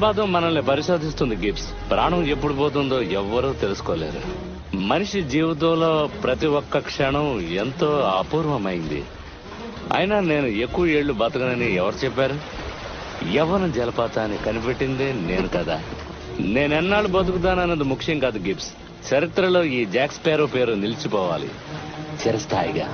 బాధం మనల్ని పరిశోధిస్తుంది గిప్స్ ప్రాణం ఎప్పుడు పోతుందో ఎవ్వరూ తెలుసుకోలేరు. మనిషి జీవితంలో ప్రతి ఒక్క క్షణం ఎంతో అపూర్వమైంది. అయినా నేను ఎక్కువ ఏళ్ళు బతకనని ఎవరు చెప్పారు? యవ్వన జలపాతాన్ని కనిపెట్టిందే నేను కదా. నేనెన్నాళ్ళు బతుకుతానన్నది ముఖ్యం కాదు గిబ్స్. చరిత్రలో ఈ జాక్స్ స్పారో పేరు నిలిచిపోవాలి. చిరస్థాయిగా.